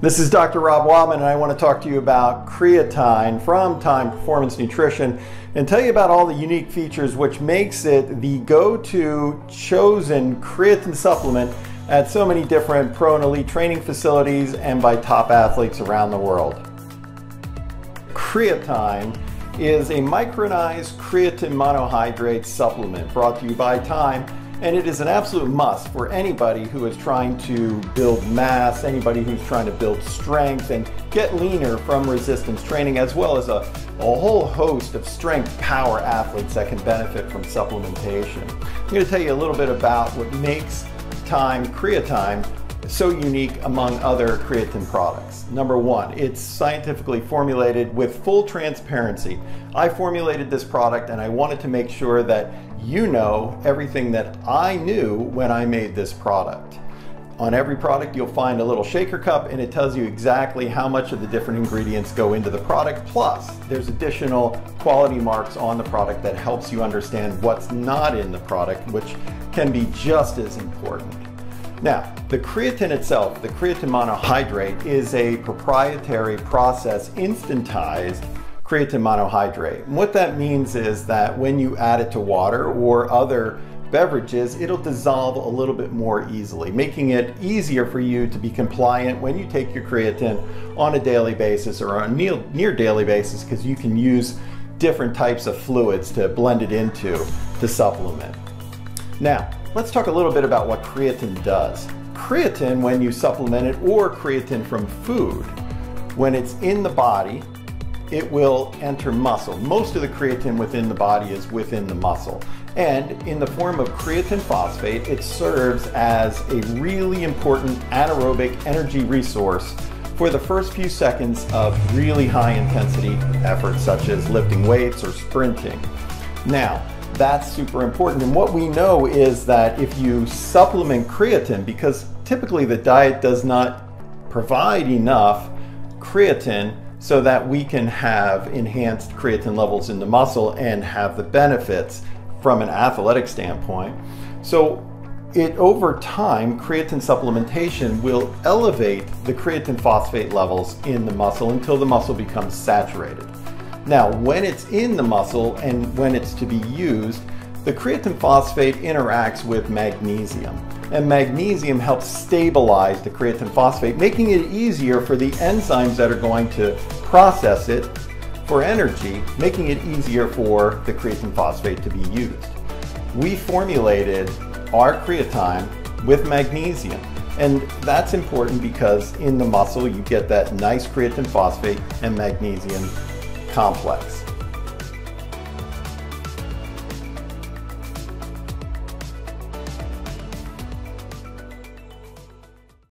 This is Dr. Rob Wildman, and I want to talk to you about creatine from TYM Performance Nutrition and tell you about all the unique features which makes it the go-to chosen creatine supplement at so many different pro and elite training facilities and by top athletes around the world. Creatine is a micronized creatine monohydrate supplement brought to you by TYM and it is an absolute must for anybody who is trying to build mass, anybody who's trying to build strength and get leaner from resistance training, as well as a, a whole host of strength power athletes that can benefit from supplementation. I'm going to tell you a little bit about what makes TYM Creatine so unique among other creatine products. Number one, it's scientifically formulated with full transparency. I formulated this product and I wanted to make sure that you know everything that I knew when I made this product. On every product you'll find a little shaker cup and it tells you exactly how much of the different ingredients go into the product. Plus, there's additional quality marks on the product that helps you understand what's not in the product, which can be just as important. Now, the creatine itself, the creatine monohydrate, is a proprietary process instantized creatine monohydrate. And what that means is that when you add it to water or other beverages, it'll dissolve a little bit more easily, making it easier for you to be compliant when you take your creatine on a daily basis or on a near, near daily basis because you can use different types of fluids to blend it into to supplement. Now, Let's talk a little bit about what creatine does. Creatine, when you supplement it, or creatine from food, when it's in the body, it will enter muscle. Most of the creatine within the body is within the muscle. And in the form of creatine phosphate, it serves as a really important anaerobic energy resource for the first few seconds of really high intensity efforts such as lifting weights or sprinting. Now, that's super important. And what we know is that if you supplement creatine, because typically the diet does not provide enough creatine so that we can have enhanced creatine levels in the muscle and have the benefits from an athletic standpoint. So it over time, creatine supplementation will elevate the creatine phosphate levels in the muscle until the muscle becomes saturated. Now, when it's in the muscle and when it's to be used, the creatine phosphate interacts with magnesium. And magnesium helps stabilize the creatine phosphate, making it easier for the enzymes that are going to process it for energy, making it easier for the creatine phosphate to be used. We formulated our creatine with magnesium. And that's important because in the muscle you get that nice creatine phosphate and magnesium complex.